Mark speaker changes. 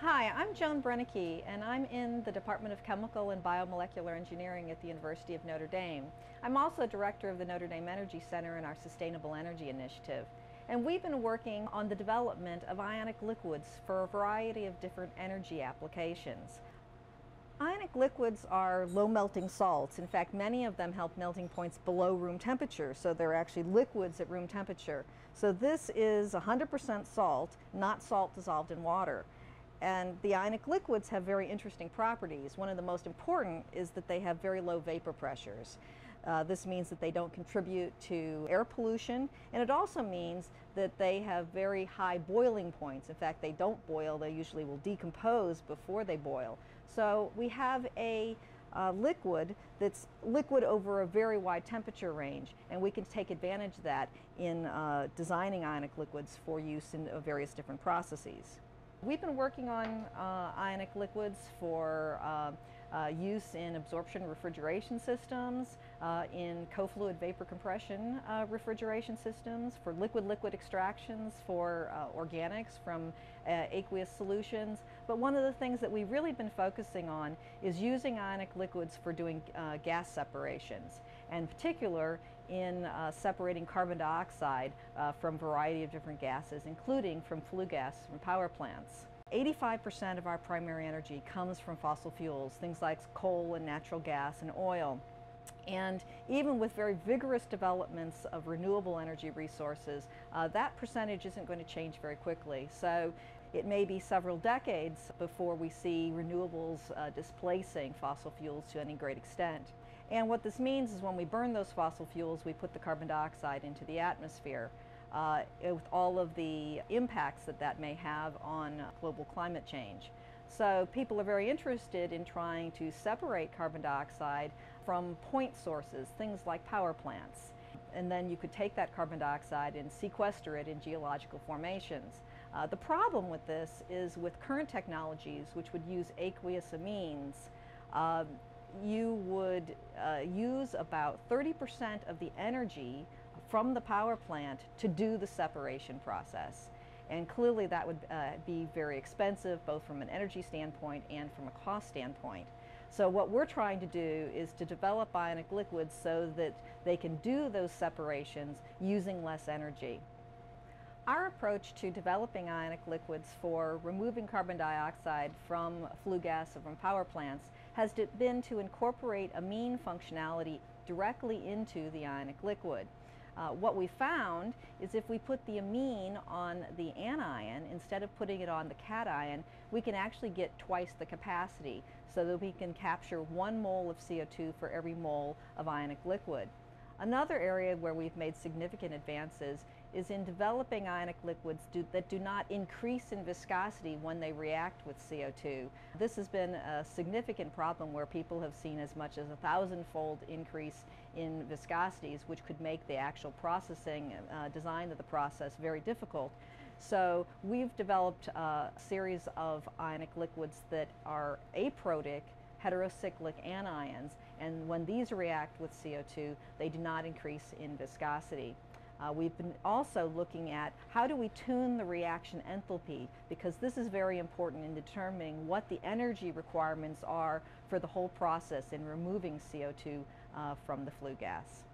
Speaker 1: Hi, I'm Joan Brennecke, and I'm in the Department of Chemical and Biomolecular Engineering at the University of Notre Dame. I'm also director of the Notre Dame Energy Center and our Sustainable Energy Initiative. And we've been working on the development of ionic liquids for a variety of different energy applications. Ionic liquids are low melting salts. In fact, many of them help melting points below room temperature, so they're actually liquids at room temperature. So this is 100% salt, not salt dissolved in water. And the ionic liquids have very interesting properties. One of the most important is that they have very low vapor pressures. Uh, this means that they don't contribute to air pollution, and it also means that they have very high boiling points. In fact, they don't boil, they usually will decompose before they boil. So we have a uh, liquid that's liquid over a very wide temperature range, and we can take advantage of that in uh, designing ionic liquids for use in uh, various different processes. We've been working on uh, ionic liquids for uh, uh, use in absorption refrigeration systems, uh, in co-fluid vapor compression uh, refrigeration systems, for liquid-liquid extractions, for uh, organics from aqueous solutions. But one of the things that we've really been focusing on is using ionic liquids for doing gas separations, and in particular in separating carbon dioxide from a variety of different gases, including from flue gas from power plants. 85% of our primary energy comes from fossil fuels, things like coal and natural gas and oil. And even with very vigorous developments of renewable energy resources, uh, that percentage isn't going to change very quickly. So it may be several decades before we see renewables uh, displacing fossil fuels to any great extent. And what this means is when we burn those fossil fuels, we put the carbon dioxide into the atmosphere uh, with all of the impacts that that may have on global climate change. So people are very interested in trying to separate carbon dioxide from point sources, things like power plants. And then you could take that carbon dioxide and sequester it in geological formations. Uh, the problem with this is with current technologies, which would use aqueous amines, uh, you would uh, use about 30% of the energy from the power plant to do the separation process. And clearly that would uh, be very expensive, both from an energy standpoint and from a cost standpoint. So what we're trying to do is to develop ionic liquids so that they can do those separations using less energy. Our approach to developing ionic liquids for removing carbon dioxide from flue gas or from power plants has been to incorporate amine functionality directly into the ionic liquid. Uh, what we found is if we put the amine on the anion instead of putting it on the cation, we can actually get twice the capacity so that we can capture one mole of CO2 for every mole of ionic liquid. Another area where we've made significant advances is in developing ionic liquids do, that do not increase in viscosity when they react with CO2. This has been a significant problem where people have seen as much as a thousand-fold increase in viscosities, which could make the actual processing uh, design of the process very difficult. So we've developed a series of ionic liquids that are aprotic heterocyclic anions, and when these react with CO2, they do not increase in viscosity. Uh, we've been also looking at how do we tune the reaction enthalpy because this is very important in determining what the energy requirements are for the whole process in removing CO2 uh, Uh, from the flue gas.